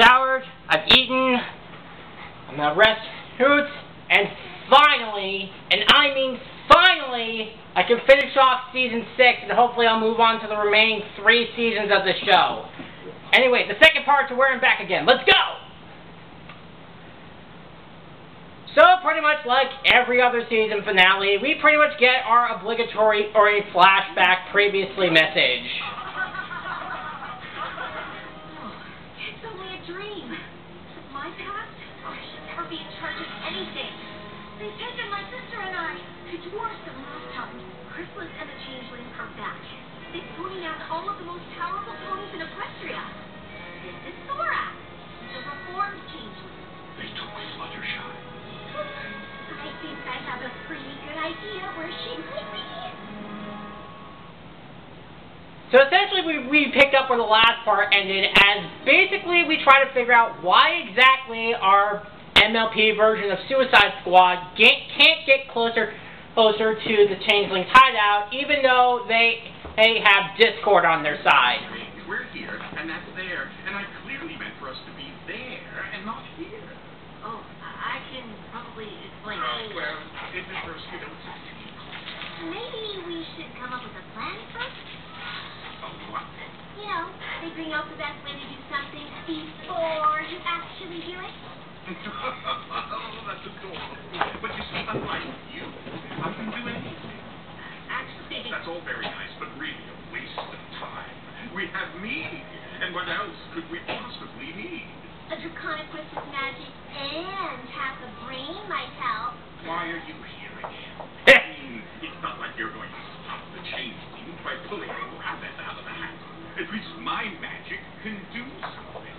showered, I've eaten, I'm gonna rest hoots, and finally, and I mean finally, I can finish off season six, and hopefully I'll move on to the remaining three seasons of the show. Anyway, the second part to I'm back again. Let's go! So, pretty much like every other season finale, we pretty much get our obligatory or a flashback previously message. So essentially we, we picked up where the last part ended as basically we try to figure out why exactly our MLP version of Suicide Squad get, can't get closer closer to the Changeling hideout, even though they, they have Discord on their side. We're here, and that's there, and I clearly meant for us to be there and not here. Oh, I can probably explain. Oh, well, if at first we don't succeed. Maybe we should come up with a plan first? Oh, what? You know, figuring out the best way to do something before you actually do it. oh, that's adorable. But you see, unlike you, I can do anything. Actually, That's all very nice, but really a waste of time. We have me, and what else could we possibly need? a draconic crystal magic and half a brain might help. Why are you here again? I mean, it's not like you're going to stop the changeling by pulling a rabbit out of the hat. At least my magic can do something.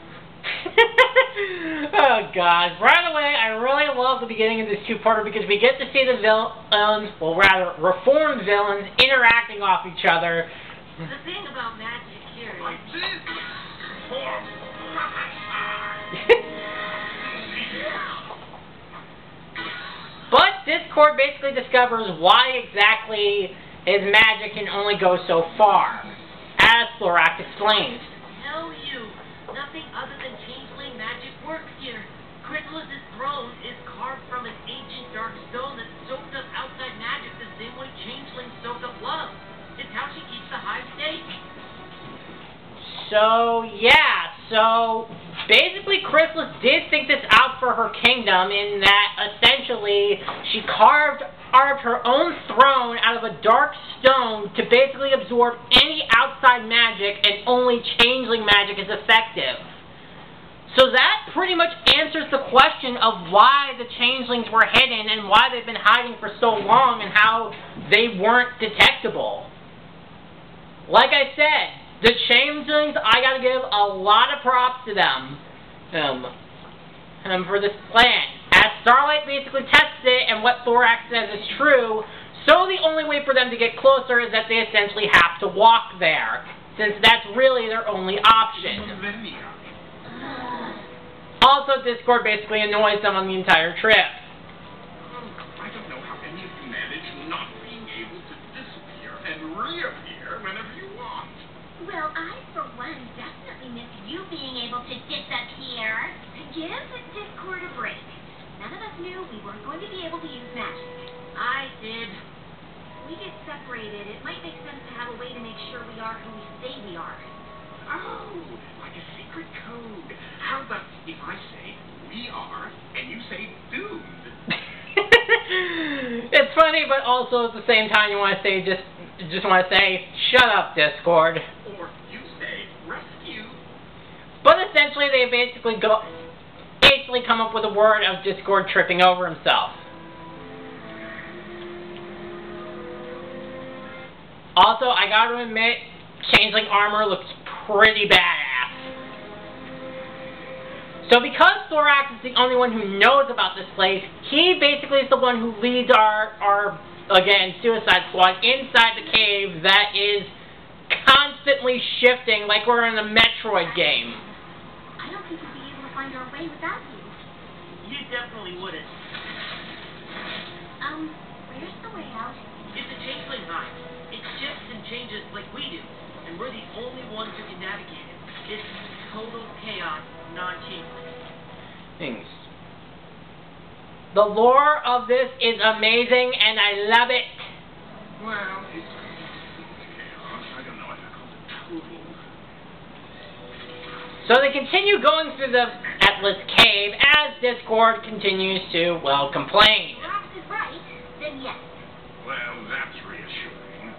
oh god. Right away, I really love the beginning of this two-parter because we get to see the villains, well rather, reformed villains, interacting off each other. The thing about magic here I is... did! But Discord basically discovers why exactly his magic can only go so far, as Thorax explains. Tell you, nothing other than changeling magic works here. Chrysalis' throne is carved from an ancient dark stone that soaked up outside magic the same way changelings soak up love. It's how she keeps the hive safe. So, yeah, so basically Chrysalis did think this out for her kingdom in that essentially she carved carved her own throne out of a dark stone to basically absorb any outside magic and only changeling magic is effective. So that pretty much answers the question of why the changelings were hidden and why they've been hiding for so long and how they weren't detectable. Like I said, the changelings, I gotta give a lot of props to them um, um, for this plan. As Starlight basically tests it and what Thorax says is true, so the only way for them to get closer is that they essentially have to walk there, since that's really their only option. Also, Discord basically annoys them on the entire trip. I don't know how any of you manage not being able to disappear and reappear whenever you want. Well, I, for one, definitely miss you being able to disappear. Give Discord a break. None of us knew we weren't going to be able to use magic. I did. We get separated. It might make sense to have a way to make sure we are who we say we are. Oh, like a secret code. How about if I say we are and you say doomed? it's funny, but also at the same time you want to say just just want to say shut up, Discord. Or you say rescue? But essentially, they basically go basically come up with a word of Discord tripping over himself. Also, I gotta admit, Changeling armor looks pretty badass. So because Thorax is the only one who knows about this place, he basically is the one who leads our, our again, Suicide Squad inside the cave that is constantly shifting like we're in a Metroid game. I don't think we'd be able to find our way without you. You definitely wouldn't. Um, where's the way out? It's a changeling hive. It shifts and changes like we do, and we're the only ones who can navigate it. It's total equals chaos, non-changeling. Things. The lore of this is amazing, and I love it. Well, it's, it's chaos. I don't know if I call it. So they continue going through the Atlas Cave as Discord continues to, well, complain. Rox is right, then yes. Well, that's reassuring.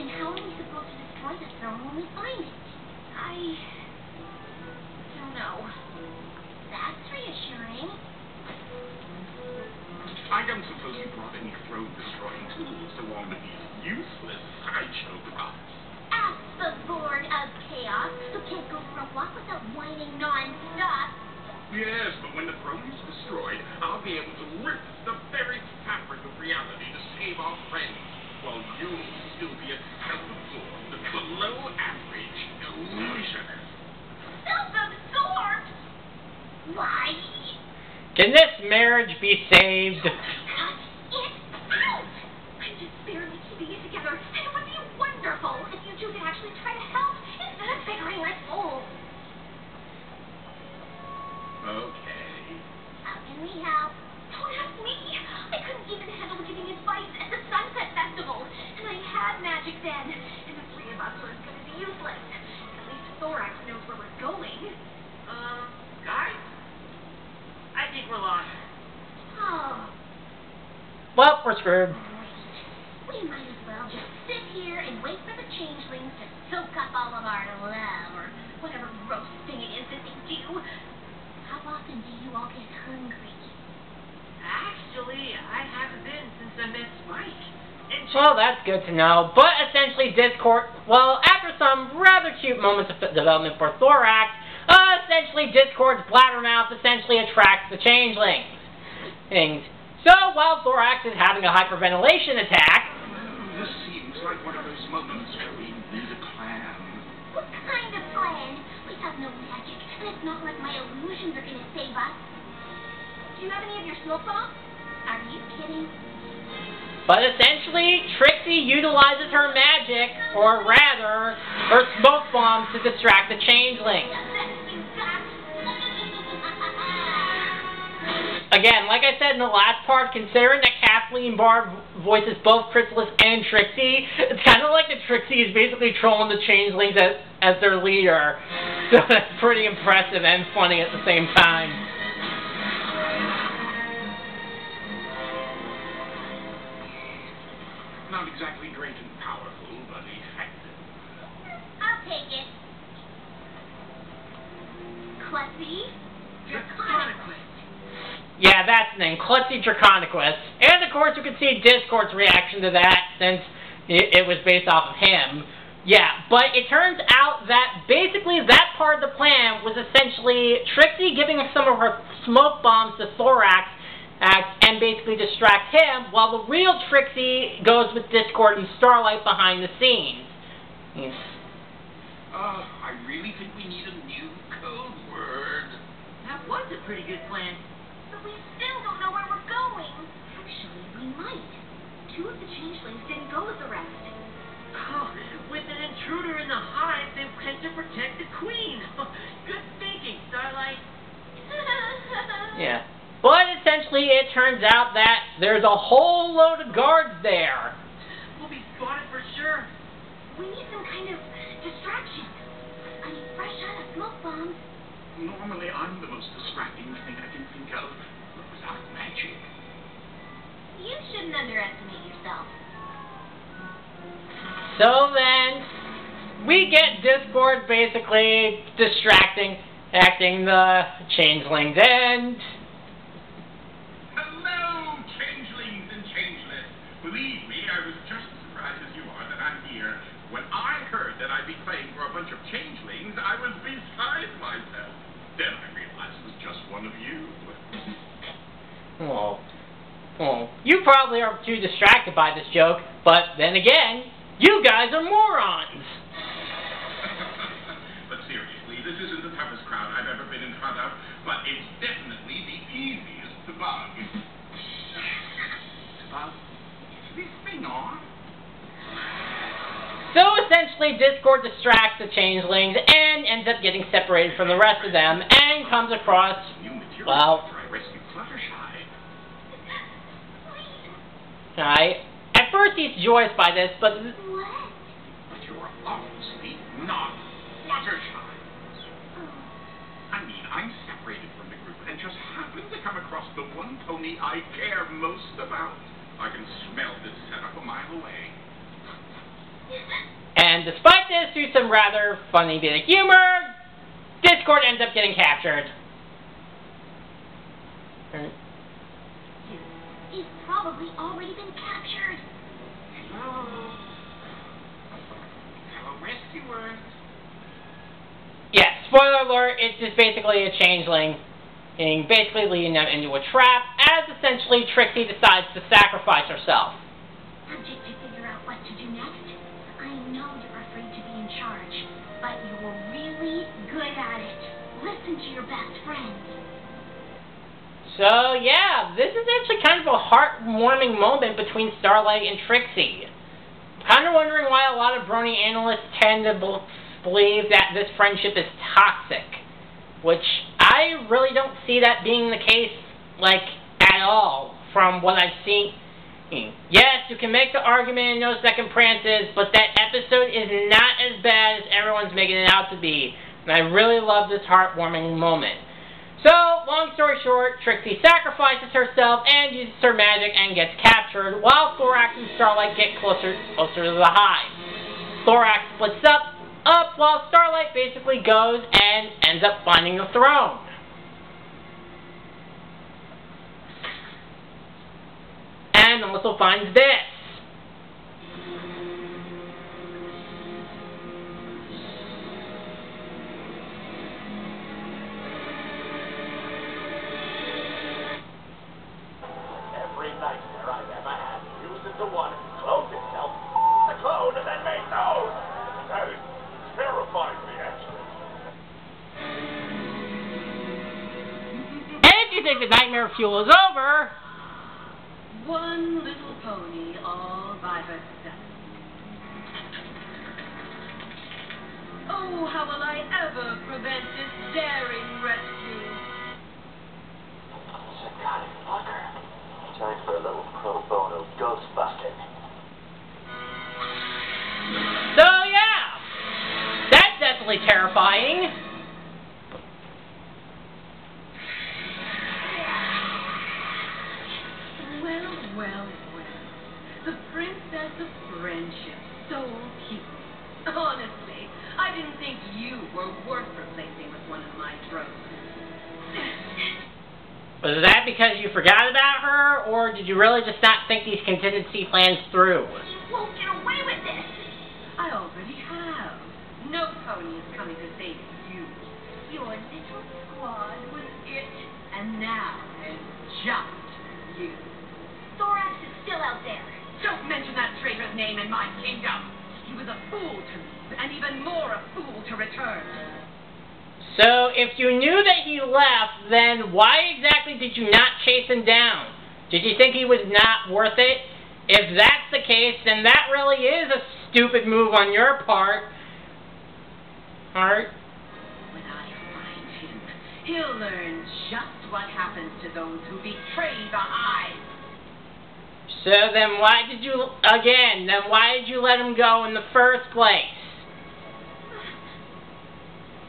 And how are we supposed to destroy the throne when we find it? I don't. That's reassuring. I don't suppose you brought any throne-destroying tools along with these useless sideshow props. Ask the Lord of Chaos, who can't go for a walk without whining non-stop. Yes, but when the throne is destroyed, I'll be able to rip the very fabric of reality to save our friends, while you'll still be a self-absorbed, below-average illusionist. Can this marriage be saved? Cut it out! I'm just barely keeping it together, and it would be wonderful if you two could actually try to help instead of bickering like fools. Okay. How can we help? Don't ask me. I couldn't even handle giving advice at the Sunset Festival, and I had magic then, and the three of us were going to be useless. At least Thorax knows where we're going. Um, guys? I think we're lost. Oh, Well, we're screwed. we might as well just sit here and wait for the changelings to soak up all of our love, or whatever gross thing it is that they do. How often do you all get hungry? Actually, I haven't been since I met Spike. And Well, that's good to know. But essentially, Discord, well, after some rather cute moments of development for Thorax, uh, essentially Discord's blabbermouth essentially attracts the changelings. Things. So while Thorax is having a hyperventilation attack, This seems like one of those moments where we need a plan. What kind of plan? We have no magic, and it's not like my illusions are gonna save us. Do you have any of your smoke bombs? Are you kidding? But essentially Trixie utilizes her magic, or rather, her smoke bombs to distract the changelings. Again, like I said in the last part, considering that Kathleen Barr voices both Chrysalis and Trixie, it's kind of like the Trixie is basically trolling the Changelings as, as their leader. So that's pretty impressive and funny at the same time. Klutzy? Draconequus. Yeah, that's the name, Klutzy Draconequus. And of course, you can see Discord's reaction to that since it, it was based off of him. Yeah, but it turns out that basically that part of the plan was essentially Trixie giving some of her smoke bombs to Thorax and basically distract him, while the real Trixie goes with Discord and Starlight behind the scenes. Yes. Uh, I really think we need a new code word. That was a pretty good plan. But we still don't know where we're going. Actually, we might. Two of the changelings didn't go with the rest. Oh, with an intruder in the hive, they went to protect the queen. Good thinking, Starlight. Yeah. But essentially, it turns out that there's a whole load of guards there. We'll be spotted for sure. We need some kind of distraction. I mean, fresh out of smoke bombs. Normally, I'm the most distracting thing I can think of, but without magic. You shouldn't underestimate yourself. So then, we get Discord basically distracting, acting the changelings, and Hello, changelings and changeless. Believe me, I was just as surprised as you are that I'm here. When I heard that I'd be playing for a bunch of changelings, I was beside myself. Then I realized it was just one of you. Well, well, you probably are too distracted by this joke. But then again, you guys are morons. but seriously, this isn't the toughest crowd I've ever been in front of, but it's definitely the easiest to bug. to bug? Is this thing on? So essentially, Discord distracts the changelings and ends up getting separated from the rest of them and comes across, well, Please. Right. At first he's joyous by this, but What? But you're obviously not Fluttershy. Oh. I mean, I'm separated from the group and just happened to come across the one pony I care most about. I can smell this setup a mile away. and despite this, through some rather funny bit of humor, Discord ends up getting captured. He's probably already been captured. Hello? Fellow rescuers. Yeah, spoiler alert, it's just basically a changeling, and basically leading them into a trap, as essentially Trixie decides to sacrifice herself. Subject to figure out what to do next. I know you're afraid to be in charge, but you're really good at it. Listen to your best friend. So yeah, this is actually kind of a heartwarming moment between Starlight and Trixie. Kind of wondering why a lot of Brony analysts tend to believe that this friendship is toxic, which I really don't see that being the case, like at all, from what I've seen. Yes, you can make the argument in No Second Prances, but that episode is not as bad as everyone's making it out to be, and I really love this heartwarming moment. So, long story short, Trixie sacrifices herself and uses her magic and gets captured, while Thorax and Starlight get closer closer to the hive. Thorax splits up, up while Starlight basically goes and ends up finding the throne. And also finds this. You think the nightmare fuel is over, One little pony all by herself. Oh, how will I ever prevent this daring rescue? Psychotic fucker. Time for a little pro bono ghost busting. so yeah, that's definitely terrifying. Friendship. So cute. Honestly, I didn't think you were worth replacing with one of my drones. Was that because you forgot about her, or did you really just not think these contingency plans through? You won't get away with this. I already have. No pony is coming to save you. Your little squad was it, and now it's just you. Thorax is still out there. Don't mention that traitor's name in my kingdom. He was a fool to me, and even more a fool to return. So, if you knew that he left, then why exactly did you not chase him down? Did you think he was not worth it? If that's the case, then that really is a stupid move on your part. Alright. When I find him, he'll learn just what happens to those who betray the Hive. So then why did you, again, then why did you let him go in the first place?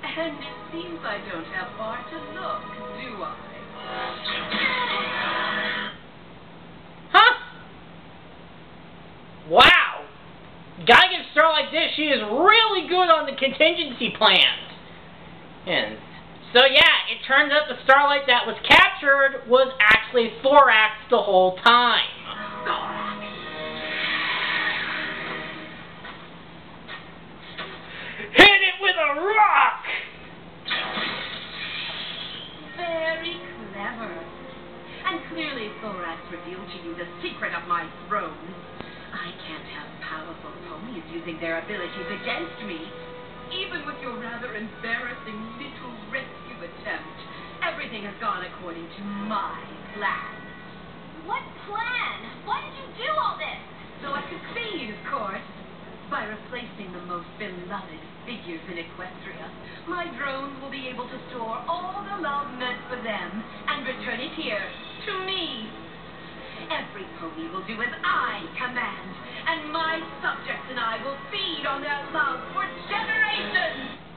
And it seems I don't have far to look, do I? Huh? Wow. Gotta give Starlight this. She is really good on the contingency plans. And so yeah, it turns out the Starlight that was captured was actually Thorax the whole time. Hit it with a rock! Very clever. And clearly Thorax revealed to you the secret of my throne. I can't have powerful ponies using their abilities against me. Even with your rather embarrassing little rescue attempt, everything has gone according to my plan. What plan? Why did you do all this? So I succeed, of course. By replacing the most beloved figures in Equestria, my drones will be able to store all the love meant for them and return it here, to me. Every pony will do as I command, and my subjects and I will feed on their love for generations.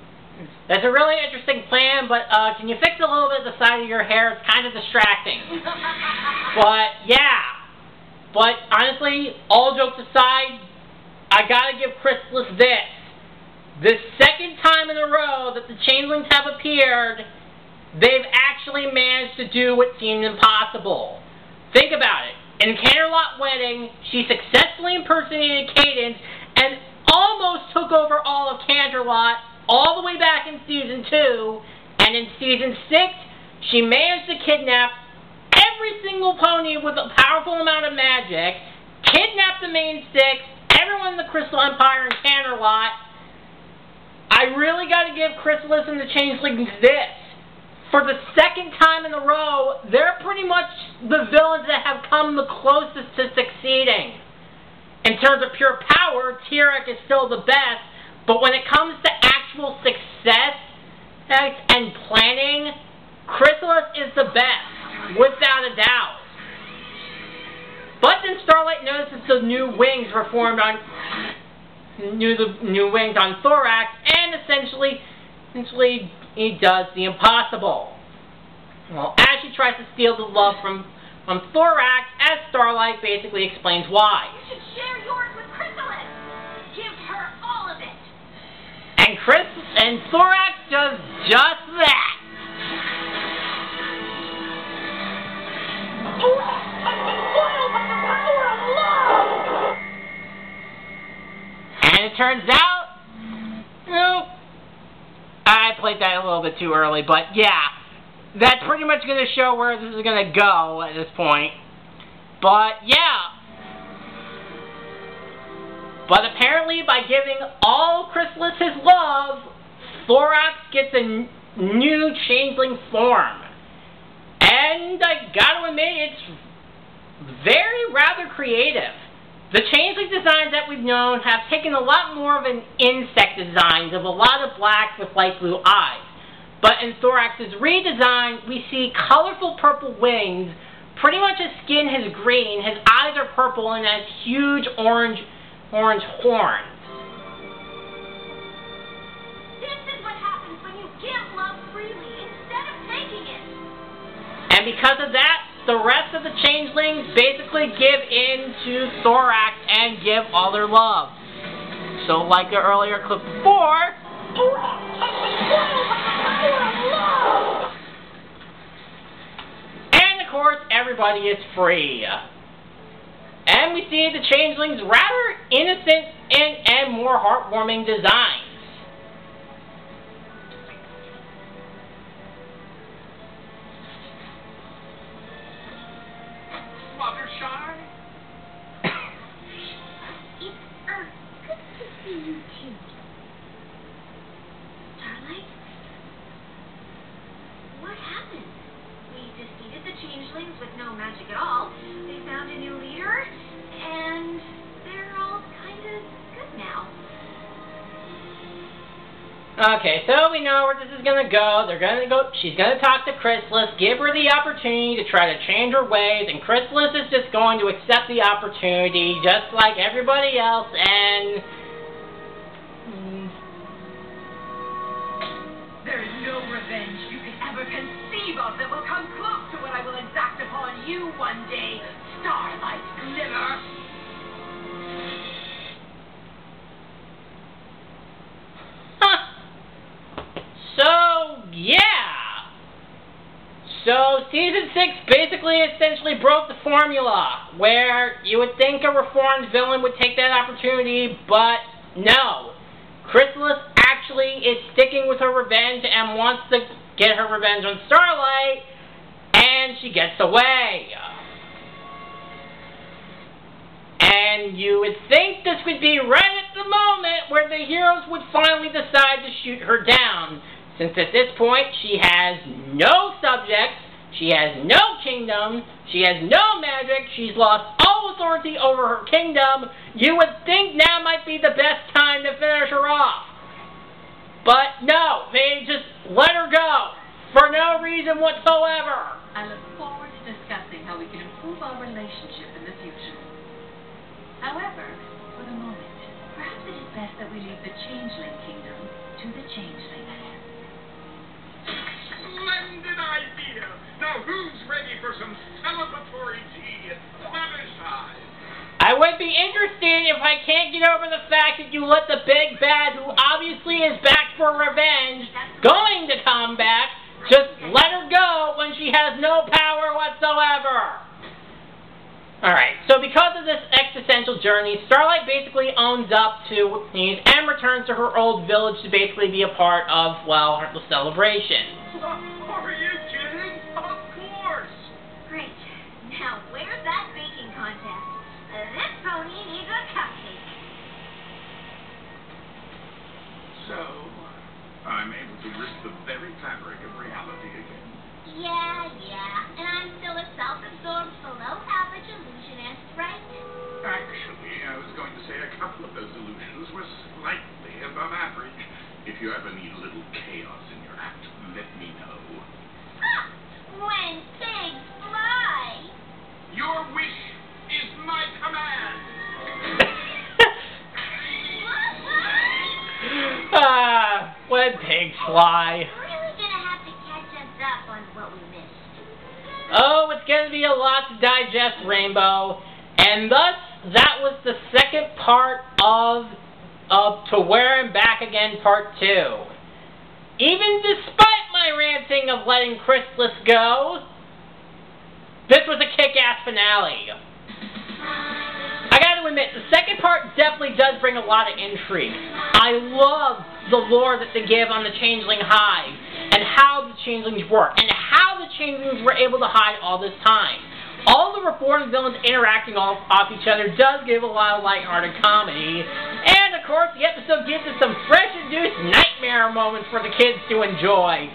That's a really interesting plan, but uh, can you fix a little bit the side of your hair? It's kind of distracting. but yeah. But honestly, all jokes aside, I gotta give Chrysalis this. The second time in a row that the Changelings have appeared, they've actually managed to do what seemed impossible. Think about it. In Canterlot Wedding, she successfully impersonated Cadance and almost took over all of Canterlot all the way back in Season 2. And in Season 6, she managed to kidnap every single pony with a powerful amount of magic, kidnap the main six, everyone in the Crystal Empire and Canterlot. I really got to give Chrysalis and the Changelings this. For the second time in a row, they're pretty much the villains that have come the closest to succeeding. In terms of pure power, Tirek is still the best, but when it comes to actual success and planning, Chrysalis is the best, without a doubt. But then Starlight notices the new wings were formed on new the new wings on Thorax, and essentially, essentially he does the impossible. Well, as she tries to steal the love from from Thorax, as Starlight basically explains why. Chris and Thorax does just that. And it turns out, no, I played that a little bit too early, but yeah, that's pretty much going to show where this is going to go at this point. But yeah. But apparently, by giving all Chrysalis his love, Thorax gets a new changeling form. And I gotta admit, it's very rather creative. The changeling designs that we've known have taken a lot more of an insect design of a lot of blacks with light blue eyes. But in Thorax's redesign, we see colorful purple wings. Pretty much his skin is green, his eyes are purple, and has huge orange orange horns. This is what happens when you give love freely instead of taking it. And because of that, the rest of the changelings basically give in to Thorax and give all their love. So like the earlier clip before, and of course everybody is free. And we see the changelings rather innocent and, and more heartwarming designs. Okay, so we know where this is gonna go. They're gonna go. She's gonna talk to Chrysalis, give her the opportunity to try to change her ways, and Chrysalis is just going to accept the opportunity, just like everybody else. And So season six basically essentially broke the formula, where you would think a reformed villain would take that opportunity, but no. Chrysalis actually is sticking with her revenge and wants to get her revenge on Starlight, and she gets away. And you would think this would be right at the moment where the heroes would finally decide to shoot her down, since at this point she has no subjects, She has no kingdom. She has no magic. She's lost all authority over her kingdom. You would think now might be the best time to finish her off. But no, they just let her go for no reason whatsoever. I look forward to discussing how we can improve our relationship in the future. However, for the moment, perhaps it is best that we leave the Changeling Kingdom to the Changelings. Idea! Now who's ready for some celebratory tea? Fluttershy! I would be interested if I can't get over the fact that you let the big bad, who obviously is back for revenge, going to come back, just let her go when she has no power whatsoever. Alright, so because of this existential journey, Starlight basically owns up to these and returns to her old village to basically be a part of, well, the celebration. Uh, needs a cupcake. So, I'm able to risk the very fabric of reality again. Yeah, yeah. And I'm still a self-absorbed, below-average illusionist, right? Actually, I was going to say a couple of those illusions were slightly above average. If you ever need a little chaos in your act, let me know. Ha! When pigs fly! Your wish is my command! ah, when pigs fly. We're really gonna have to catch us up on what we missed. Oh, it's going to be a lot to digest, Rainbow. And thus, that was the second part of, of To Where and Back Again Part 2. Even despite my ranting of letting Chrysalis go, this was a kick-ass finale. Gotta admit, the second part definitely does bring a lot of intrigue. I love the lore that they give on the Changeling Hive, and how the Changelings work, and how the Changelings were able to hide all this time. All the Reborn villains interacting off, off each other does give a lot of lighthearted comedy, and of course the episode gives us some fresh-induced nightmare moments for the kids to enjoy.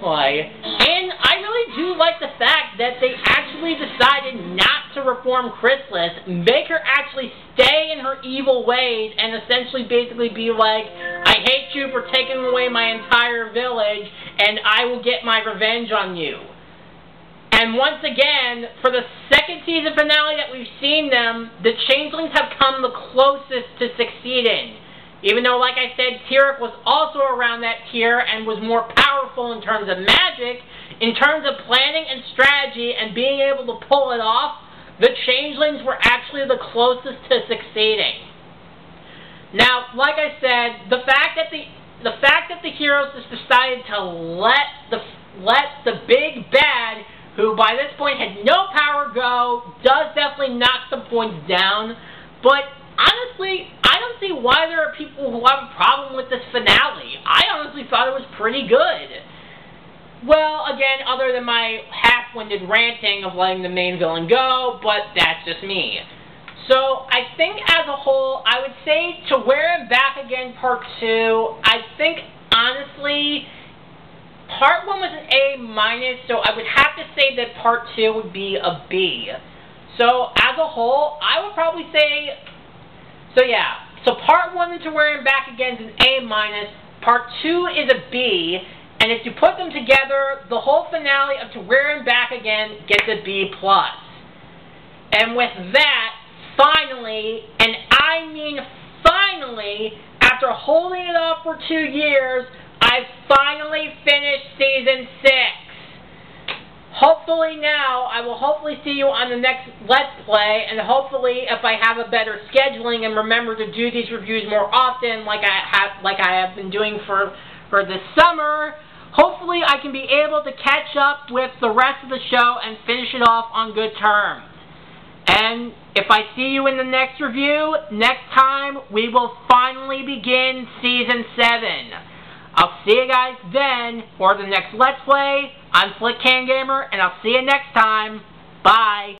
Play. And I really do like the fact that they actually to reform Chrysalis, make her actually stay in her evil ways, and essentially basically be like, I hate you for taking away my entire village, and I will get my revenge on you. And once again, for the second season finale that we've seen them, the Changelings have come the closest to succeeding. Even though, like I said, Tirek was also around that tier and was more powerful in terms of magic, in terms of planning and strategy and being able to pull it off, the Changelings were actually the closest to succeeding. Now, like I said, the fact that the the fact that the heroes just decided to let the let the big bad, who by this point had no power, go, does definitely knock some points down. But honestly, I don't see why there are people who have a problem with this finale. I honestly thought it was pretty good. Well, again, other than my half-winded ranting of letting the main villain go, but that's just me. So, I think as a whole, I would say To Where and Back Again Part 2, I think, honestly, Part 1 was an A minus, so I would have to say that Part 2 would be a B. So, as a whole, I would probably say, so yeah, so Part 1 To Where and Back Again is an A minus, Part 2 is a B, and if you put them together, the whole finale of To Where and Back Again gets a B+. plus. And with that, finally, and I mean finally, after holding it off for two years, I finally finished Season 6. Hopefully now, I will hopefully see you on the next Let's Play, and hopefully if I have a better scheduling and remember to do these reviews more often like I have, like I have been doing for, for this summer, hopefully I can be able to catch up with the rest of the show and finish it off on good terms. And if I see you in the next review, next time we will finally begin Season 7. I'll see you guys then for the next Let's Play. I'm Flip Cam Gamer, and I'll see you next time. Bye.